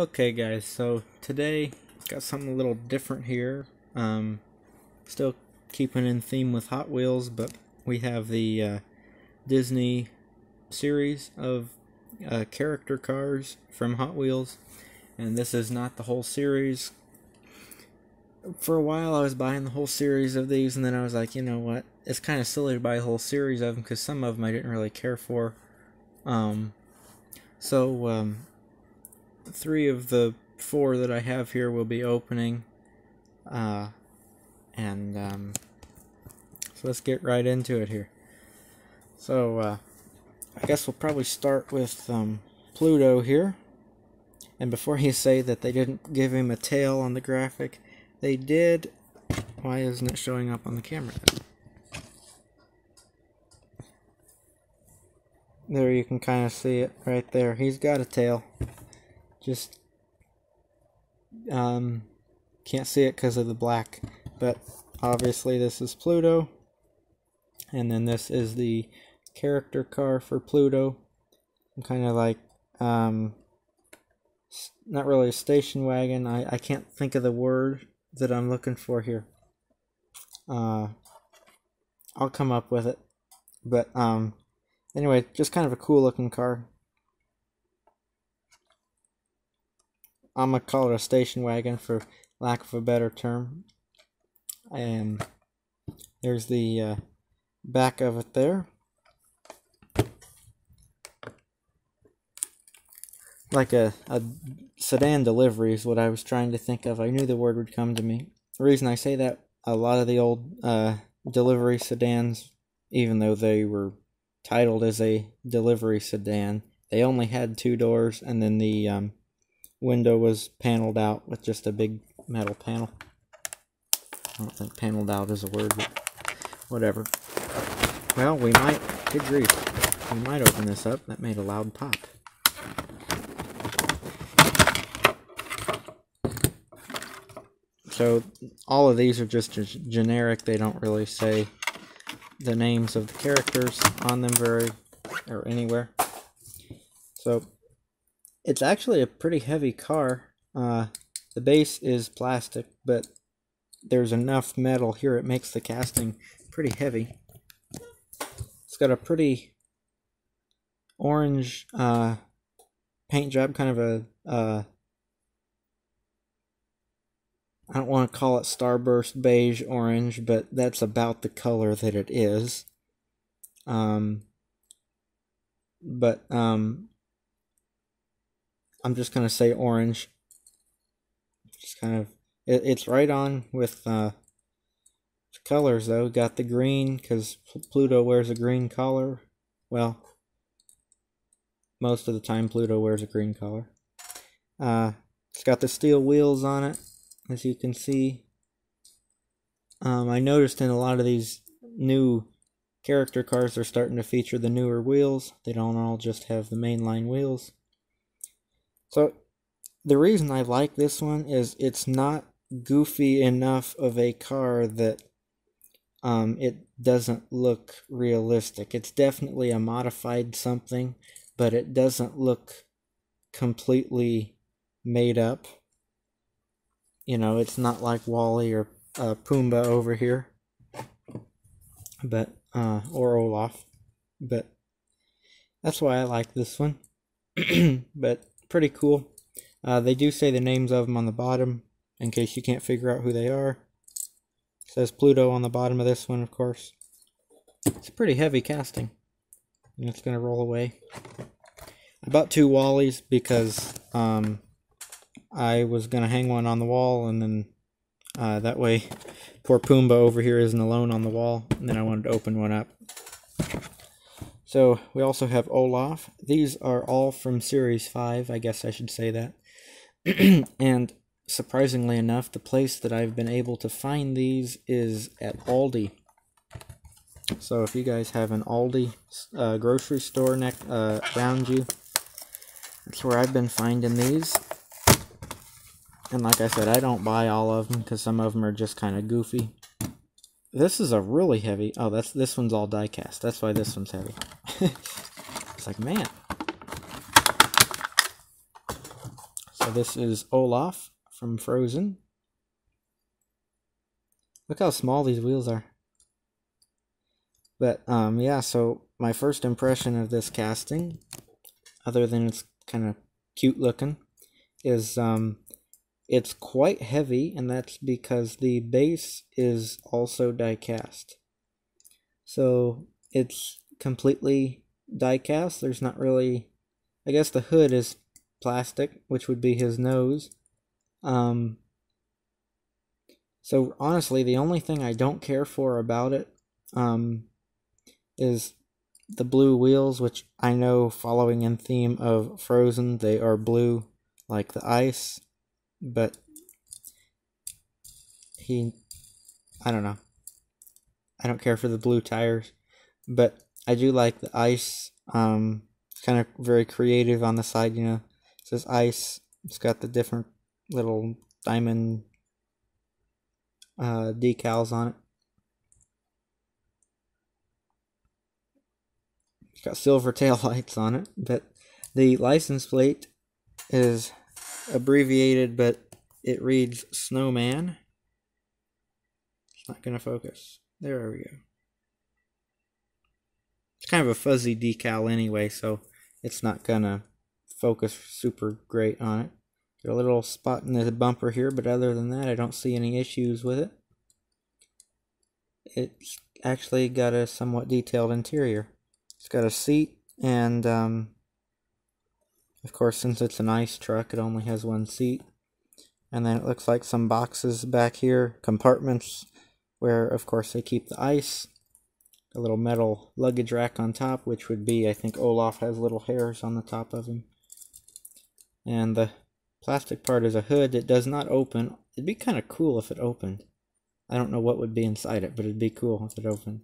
Okay guys, so today got something a little different here. Um, still keeping in theme with Hot Wheels, but we have the uh, Disney series of uh, character cars from Hot Wheels, and this is not the whole series. For a while, I was buying the whole series of these, and then I was like, you know what? It's kind of silly to buy a whole series of them because some of them I didn't really care for. Um, so um, three of the four that I have here will be opening. Uh, and um, so let's get right into it here. So uh, I guess we'll probably start with um, Pluto here. And before you say that they didn't give him a tail on the graphic, they did. Why isn't it showing up on the camera? There you can kind of see it right there. He's got a tail. Just um, can't see it because of the black. But obviously this is Pluto. And then this is the character car for Pluto. Kind of like, um, not really a station wagon. I, I can't think of the word that I'm looking for here. Uh, I'll come up with it. But, um, anyway, just kind of a cool looking car. I'm gonna call it a station wagon for lack of a better term. And there's the uh, back of it there. Like a, a sedan delivery is what I was trying to think of. I knew the word would come to me. The reason I say that, a lot of the old uh, delivery sedans, even though they were titled as a delivery sedan, they only had two doors and then the um, window was paneled out with just a big metal panel. I don't think paneled out is a word, but whatever. Well, we might, good grief, we might open this up. That made a loud pop. So, all of these are just generic. They don't really say the names of the characters on them very, or anywhere. So, it's actually a pretty heavy car. Uh, the base is plastic, but there's enough metal here it makes the casting pretty heavy. It's got a pretty orange uh, paint job, kind of a uh, I don't want to call it starburst beige orange, but that's about the color that it is. Um, but um, I'm just gonna say orange. Just kind of, it, it's right on with uh, colors though. Got the green because Pluto wears a green collar. Well, most of the time Pluto wears a green collar. Uh, it's got the steel wheels on it, as you can see. Um, I noticed in a lot of these new character cars, they're starting to feature the newer wheels. They don't all just have the mainline wheels. So the reason I like this one is it's not goofy enough of a car that um, it doesn't look realistic. It's definitely a modified something, but it doesn't look completely made up. You know, it's not like WALL-E or uh, Pumbaa over here, but uh, or Olaf, but that's why I like this one. but pretty cool. Uh, they do say the names of them on the bottom, in case you can't figure out who they are. It says Pluto on the bottom of this one, of course. It's a pretty heavy casting. And it's going to roll away. I bought two WALL-E's because um, I was going to hang one on the wall, and then uh, that way poor Pumbaa over here isn't alone on the wall. And then I wanted to open one up. So we also have Olaf. These are all from Series 5, I guess I should say that. and surprisingly enough, the place that I've been able to find these is at Aldi. So if you guys have an Aldi uh, grocery store next uh, around you, that's where I've been finding these. And like I said, I don't buy all of them because some of them are just kind of goofy. This is a really heavy. Oh, that's this one's all die cast. That's why this one's heavy. It's like man. So this is Olaf from Frozen. Look how small these wheels are. But um yeah, so my first impression of this casting, other than it's kind of cute looking, is um it's quite heavy, and that's because the base is also die cast. So it's completely die cast. There's not really, I guess the hood is plastic, which would be his nose. Um, so honestly, the only thing I don't care for about it um, is the blue wheels, which I know following in theme of Frozen, they are blue like the ice but he I don't know. I don't care for the blue tires, but I do like the ice. Um, it's kind of very creative on the side. You know, it says ice. It's got the different little diamond uh, decals on it. It's got silver tail lights on it, but the license plate is abbreviated, but it reads Snowman. It's not going to focus. There we go. It's kind of a fuzzy decal anyway, so it's not going to focus super great on it. Got a little spot in the bumper here, but other than that, I don't see any issues with it. It's actually got a somewhat detailed interior. It's got a seat and um, of course, since it's an ice truck, it only has one seat. And then it looks like some boxes back here, compartments, where, of course, they keep the ice. A little metal luggage rack on top, which would be, I think Olaf has little hairs on the top of him. And the plastic part is a hood that does not open. It'd be kind of cool if it opened. I don't know what would be inside it, but it'd be cool if it opened.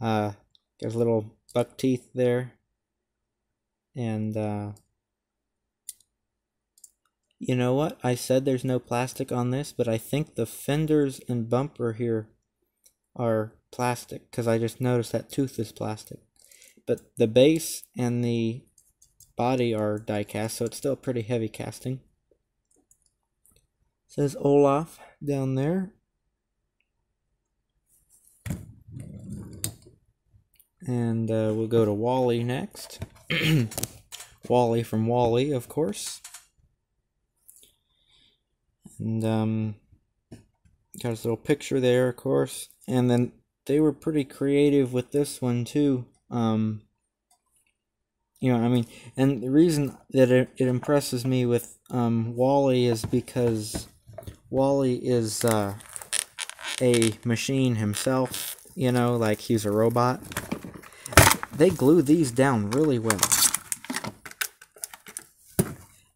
Uh, there's little buck teeth there. And, uh, you know what? I said there's no plastic on this, but I think the fenders and bumper here are plastic because I just noticed that tooth is plastic. But the base and the body are die cast, so it's still pretty heavy casting. It says Olaf down there. And uh, we'll go to WALL-E next. WALL-E from WALL-E, of course. And um, got his little picture there, of course. And then they were pretty creative with this one too. Um, you know, I mean, and the reason that it, it impresses me with um, WALL-E is because WALL-E is uh, a machine himself. You know, like he's a robot. They glue these down really well.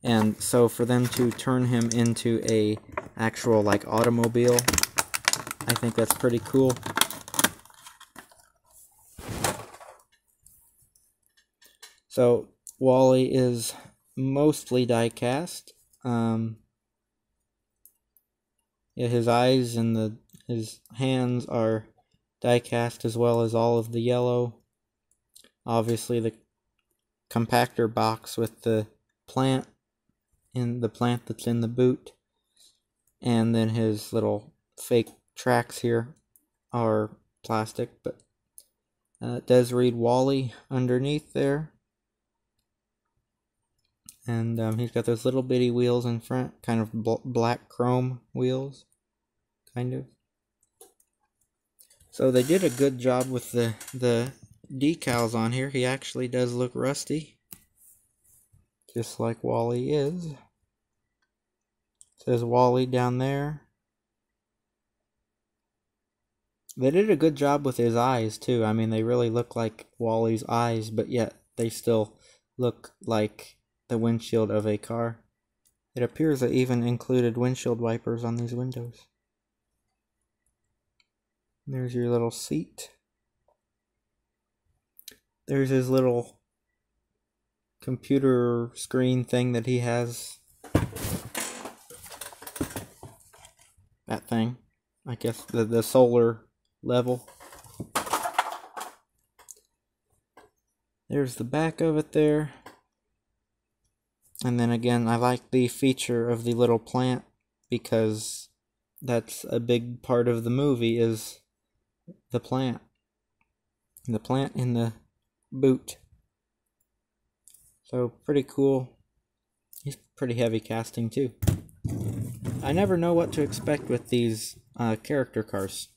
And so for them to turn him into a actual like automobile, I think that's pretty cool. So WALL-E is mostly diecast. Um, yeah, his eyes and the his hands are diecast as well as all of the yellow. Obviously the compactor box with the plant in the plant that's in the boot. And then his little fake tracks here are plastic, but uh, it does read WALL-E underneath there. And um, he's got those little bitty wheels in front, kind of bl black chrome wheels, kind of. So they did a good job with the, the decals on here. He actually does look rusty just like WALL-E is. Says WALL-E down there. They did a good job with his eyes too. I mean, they really look like WALL-E's eyes, but yet they still look like the windshield of a car. It appears they even included windshield wipers on these windows. There's your little seat. There's his little computer screen thing that he has. That thing. I guess the, the solar level. There's the back of it there. And then again, I like the feature of the little plant because that's a big part of the movie is the plant. The plant in the boot. So pretty cool. He's pretty heavy casting too. I never know what to expect with these uh, character cars.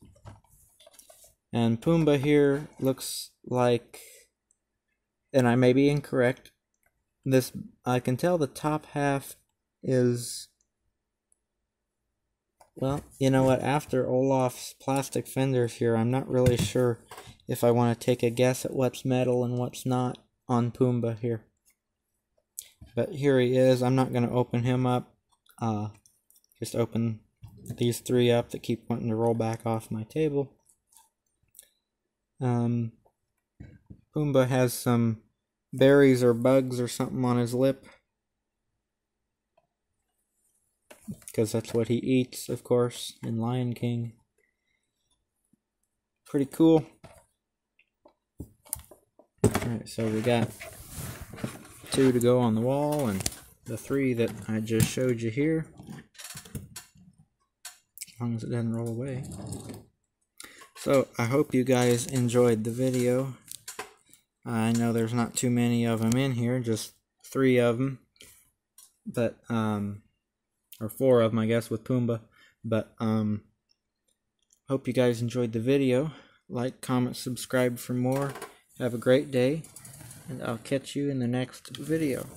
And Pumbaa here looks like, and I may be incorrect, this I can tell the top half is well, you know what, after Olaf's plastic fenders here, I'm not really sure if I want to take a guess at what's metal and what's not on Pumbaa here. But here he is. I'm not going to open him up. Uh, just open these three up that keep wanting to roll back off my table. Um, Pumbaa has some berries or bugs or something on his lip. Because that's what he eats, of course, in Lion King. Pretty cool. Alright, so we got two to go on the wall and the three that I just showed you here. Long as it doesn't roll away. So I hope you guys enjoyed the video. I know there's not too many of them in here, just three of them. But, um, or four of them, I guess, with Pumbaa. But, um, hope you guys enjoyed the video. Like, comment, subscribe for more. Have a great day, and I'll catch you in the next video.